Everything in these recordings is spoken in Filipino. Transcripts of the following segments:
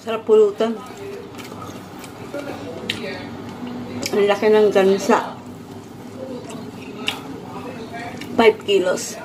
Sarap pulutan. Ang laki ng gansa. 5 kilos.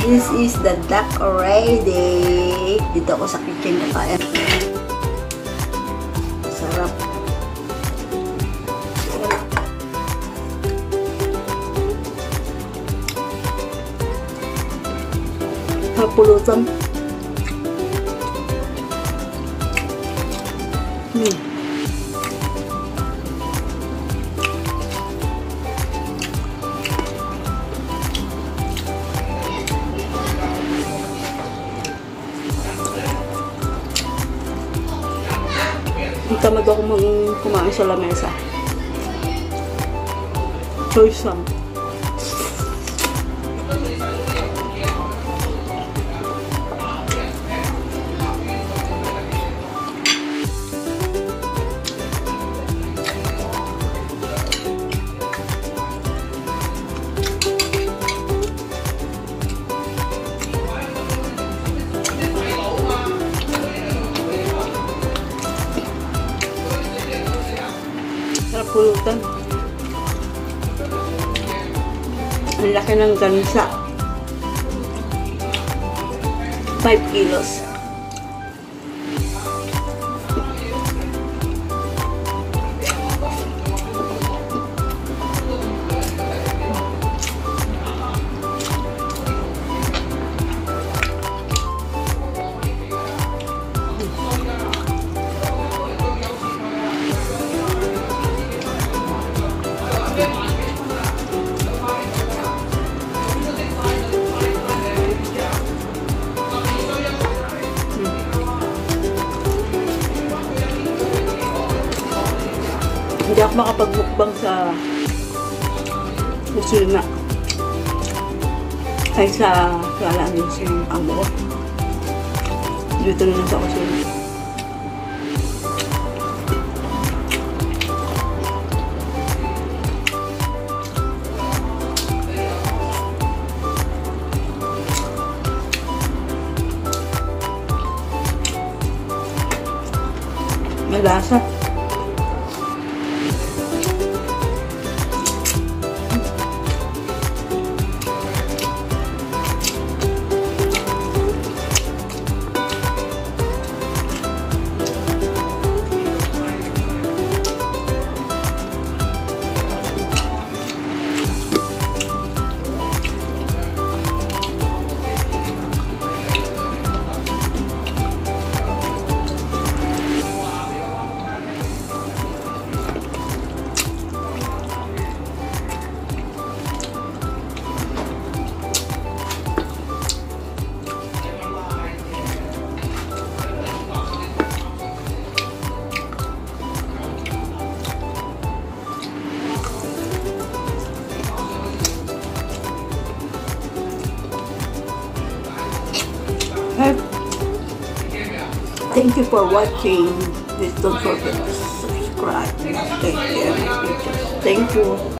This is the duck already. Dito ako sa kitchen kakain. Sarap. Kapulutan. Hmm. Kumain sa lamesa. Choice lang. Pulutan. Ang laki ng gansa. 5 kilos. Hindi ako makapagmukbang sa kusina. Ay sa wala din si amo. Dito na lang sa kusina. May lasa. You for watching. Please don't forget to subscribe. Thank you. Thank you.